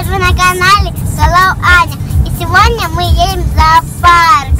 Привет, вы на канале Hello Аня. И сегодня мы едем в зоопарк.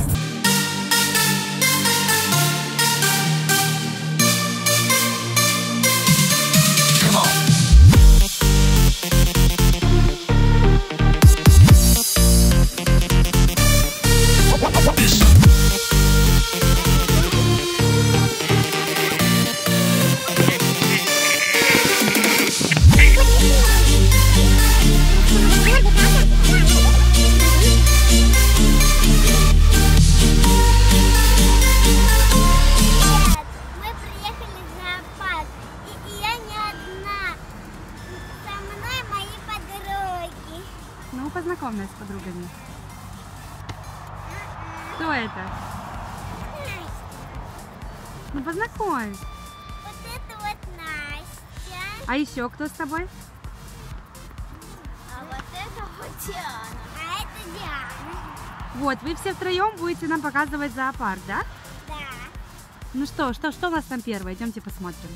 Кто это? Ну, познакомь. Вот это вот Настя. А еще кто с тобой? А вот это вот Диана. А это Диана. Вот, вы все втроем будете нам показывать зоопарк, да? Да. Ну что, что, что у нас там первое? Идемте посмотрим.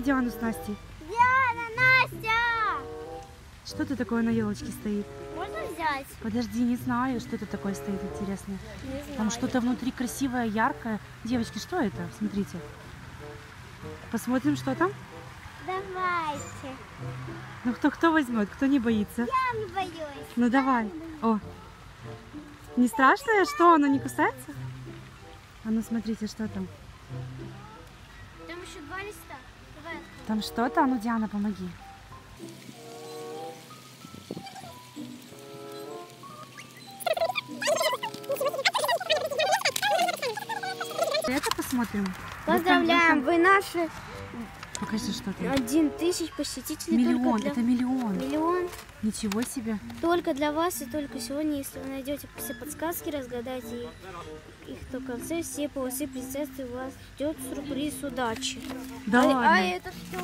Позови Диану с Настей. Диана, Настя! Что это такое на елочке стоит? Можно взять? Подожди, не знаю, что это такое стоит интересно. Не знаю. Там что-то внутри красивое, яркое. Девочки, что это? Смотрите. Посмотрим, что там. Давайте. Ну кто кто возьмет, кто не боится. Я не боюсь. Ну давай. О. Не страшно, что оно не кусается? А ну смотрите, что. Там Там что-то? А ну, Диана, помоги. Это посмотрим. Поздравляем, вы наши Покажи, что там. один тысяч посетителей Миллион, для... это миллион. Миллион Ничего себе. только для вас и только сегодня, если вы найдете все подсказки, разгадаете их, то в конце все полосы препятствий вас ждет сюрприз удачи. Да а, ладно. а это что?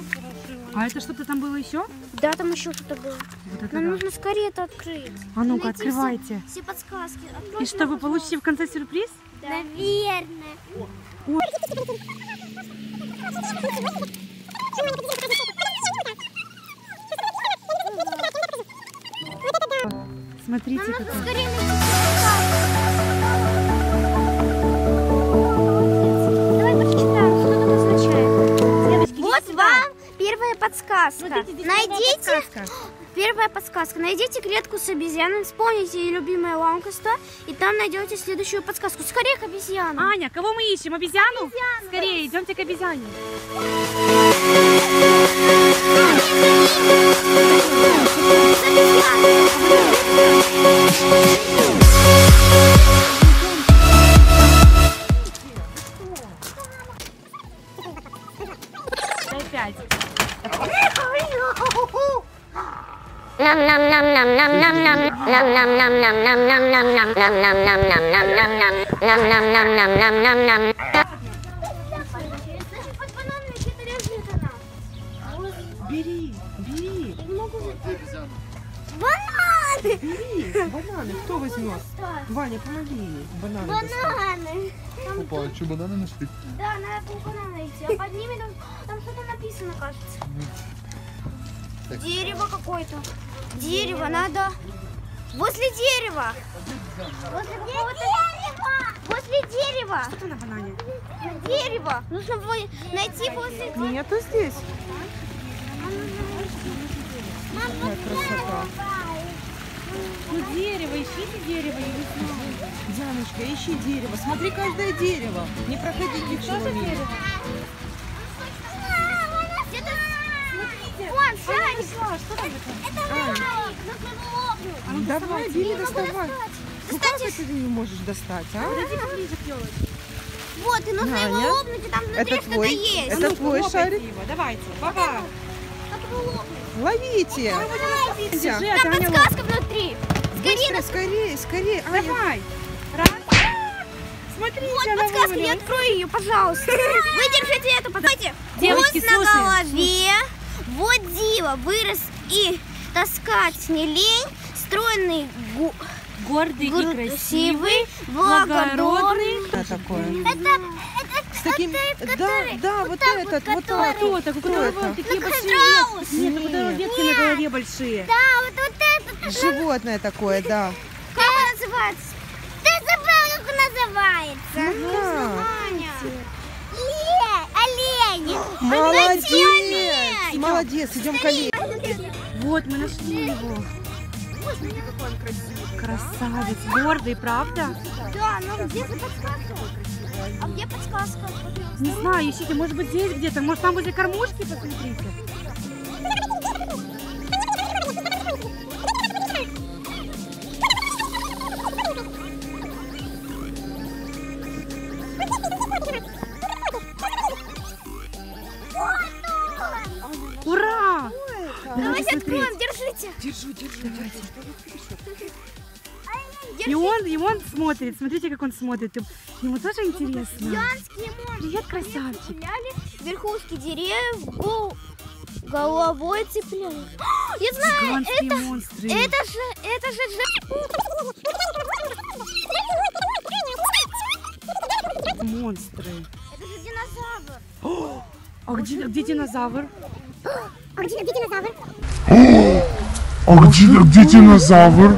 А это что-то там было еще? Да, там еще что-то было. Вот это Нам да. нужно скорее это открыть. А ну-ка, Найти все- открывайте. Все, подсказки. И Откройте что, вы получите в конце сюрприз? Да. Наверное. Смотрите, Нам какой. скорее найти подсказка. Найдите Первая подсказка. Найдите клетку с обезьяной, вспомните ее любимое ламкоство, и там найдете следующую подсказку. Скорее к обезьянам. Аня, кого мы ищем? Обезьяну? Скорее, идемте к обезьяне. Опять. Бери, бери, Бананы! бери. Бананы, кто возьмет? Ваня, помоги ей бананы. Бананы! Опа, а что, бананы нашли? Да, надо пол банана найти. А под ними там, там что-то написано, кажется. Так. Дерево какое-то. Дерево, надо... Возле дерева. Возле какого-то... Возле дерева. Что на банане? Дерево. Нужно найти возле... Нету здесь? Какая красота. Ну дерево, ищите дерево. Дианочка, ищи дерево. Смотри каждое дерево. Не проходи ничего. Смотрите. Вон, шарик. Что там такое? Это шарик. Его. Ну, давай, бери, доставай. Ну как Кстати, ты не можешь достать, а? Вот, и нужно его Аня, лопнуть, и там внутри Это что-то твой, есть. это твой Лопайте шарик. его, давайте. Папа. Его? Ловите. А Там Аня, подсказка внутри. Скорее, скорее, скорее. Давай. Раз. Смотрите, Вот подсказка, не открой ее, пожалуйста. Вы держите эту подсказку. Девочки, на голове. Вот дива вырос и таскать не лень. Стройный, гу- Гордый и красивый, благородный. Что такое? Это, С таким... Да, да, вот этот, вот который- так. Кто так? У Кто которого это? такие большие. Нет, у которого Нет. ветки на голове большие. да, вот, вот это. Животное такое, да. Как он называется? Ты забыла, как он называется? Ну. Ле, олень. Молодец! Молодец, идем к оленю. Вот, мы нашли его. Красавец, гордый, правда? Да, но где же подсказка? А где подсказка? Не знаю, ищите, может быть здесь где-то, может там возле кормушки, посмотрите. Держите. Держу, держу. И он, и он смотрит, смотрите, как он смотрит. Ему тоже интересно. Гигантские монстры. Привет, красавчик. Цепляли верхушки деревьев, гол- головой цепляли. Я знаю, Гигантские это, монстры. это же, это же, Монстры. это же динозавр. А где, где динозавр? А где, где динозавр? А где, где динозавр?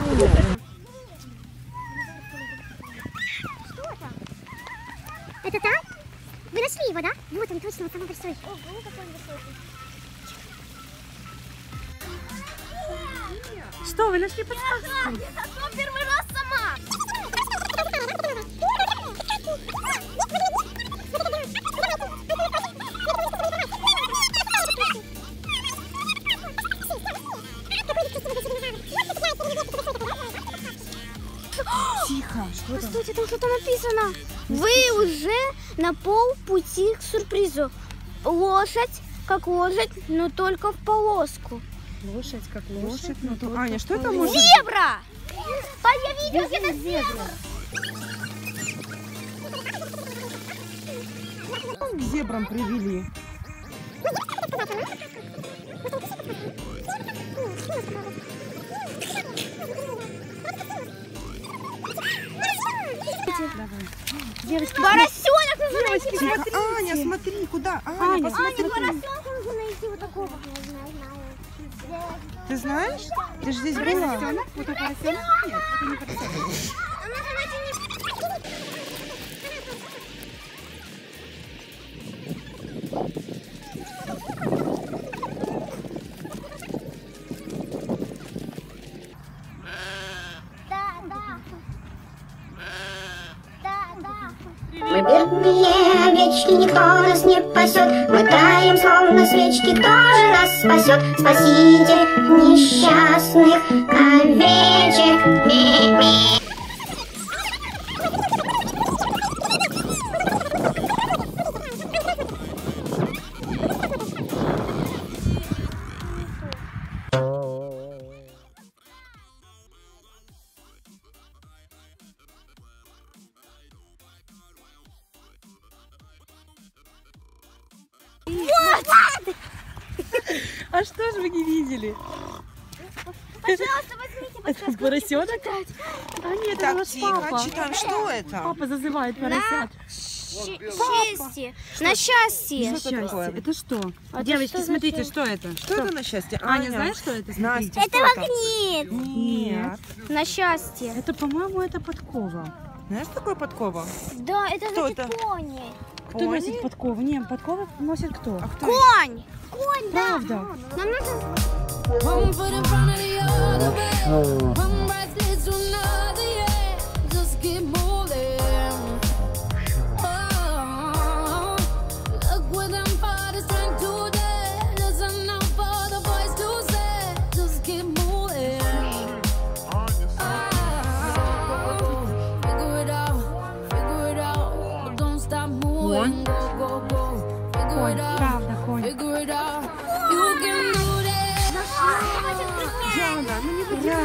Что там? Что-то написано. Вы уже на полпути к сюрпризу. Лошадь, как лошадь, но только в полоску. Лошадь как Лошадь, ну то- Аня, что это может Зебра! А я видела, это зебра. к зебрам привели? Девочки, Поросенок нужно найти. Тихо, Аня, смотри, куда? Аня, Аня, посмотри. Аня, поросенка нужно найти вот такого. Ты знаешь? Ты же здесь была. вот это поросенок? Нет, это не поросенок. Нас не пасет Мы таем, словно свечки, кто же нас спасет? Спаситель несчастных овечек Ме-ме. А что же вы не видели? Пожалуйста, возьмите Это поросенок? А нет, это наш тихо, папа. читаем, что это? Папа зазывает поросят. счастье. На счастье. Что это такое? Это что? А Девочки, что смотрите, что? это? Что это на счастье? Аня, знаешь, что это? Настя, это? Магнит. Нет. На счастье. Это, по-моему, это подкова. Знаешь, что такое подкова? Да, это Кто значит это? кони. Кто Пони? носит подкову? Не, подковы носит кто? А кто? Конь. Правда. Нам нужно... Figure Конь, правда, конь. Диана, ну не выдирай.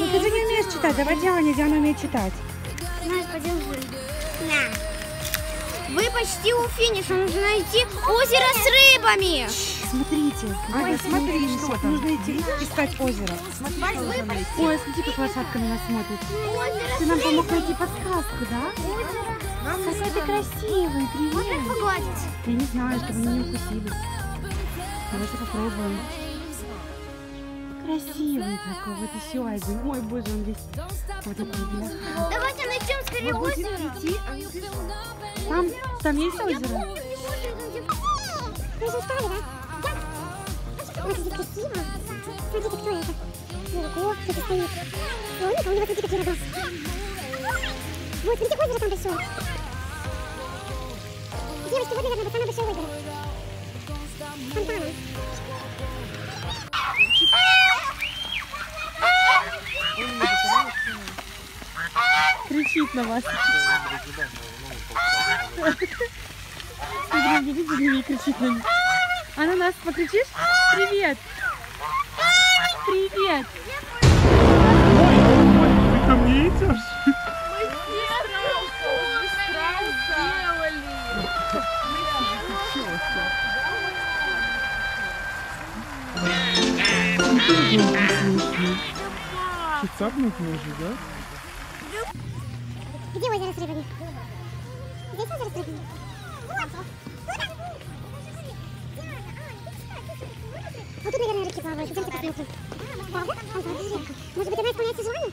Ну ты же не умеешь читать. Давай Диане, Диана умеет читать. На, подержи. Вы почти у финиша. Нужно найти озеро с рыбами. Смотрите, Аня, смотри, что там. Нужно идти искать озеро. Ой, смотри, как лошадка на нас смотрит. Ты нам помог найти подсказку, да? Какой ты красивый, привет. Погладить. Я не знаю, чтобы они не укусились. Давайте попробуем. Красивый такой, вот еще один. Ой, боже, он весь вот такой. Давайте найдем скорее озеро. Там, там есть озеро? Смотрите, красиво. Смотрите, кто это. Ого, кто-то стоит. Ой, у него смотрите, какие рога. Вот, смотрите, озеро там большое. Девочки, вот, наверное, самое большое озеро. Фонтаны. Кричит на вас. Видели, не кричит на них. А на нас покричишь? Привет! Привет! Ты ко мне идешь? Что, цапнуть можешь, да? Где озеро с рыбами? Здесь озеро с рыбами? Вот тут, наверное, рыбки плавают. Идемте посмотрим. Правда? Там правда рыбка. Может быть, она исполняет все желания?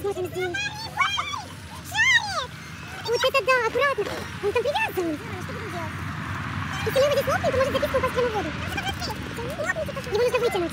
Смотрим здесь. Вот это да, аккуратно. Он там привязан. Если его здесь лопнем, то может прямо в воду. Его нужно вытянуть.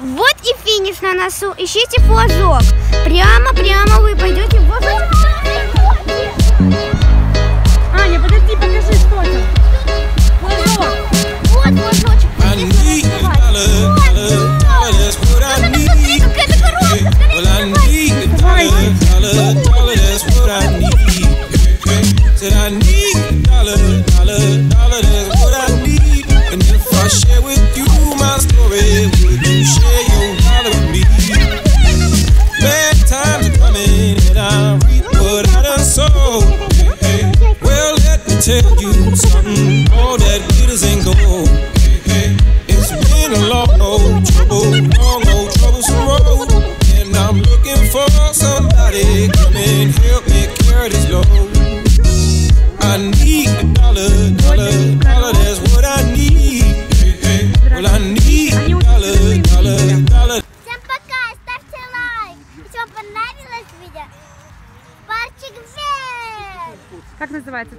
Вот и финиш на носу. Ищите флажок. Прямо, прямо вы пойдете в. Аня, подожди, покажи, что там. Флажок. Вот флажочек. I need dollar, dollar, dollar, that's what I. Said need a dollar, dollar, dollar, that's what I share with you my story, would you share your with me? Bad times are coming, and I reap what I sow. Well, let me tell you something.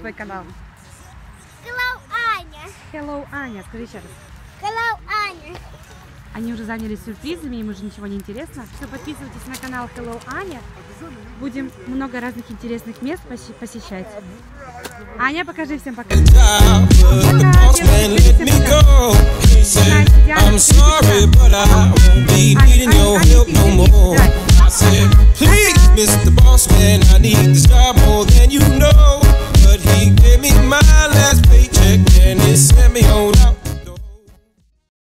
Твой канал? Hello, Аня. Hello, Аня. Скажи еще раз. Hello, Аня. Они уже занялись сюрпризами, им уже ничего не интересно. Все, подписывайтесь на канал Hello Аня. Будем много разных интересных мест посещать. Аня, покажи всем пока. job, but the boss man let me go. He said, I'm sorry, but I won't be needing your help no more. I said, please, Mr. But he gave me my last paycheck and he sent me on out.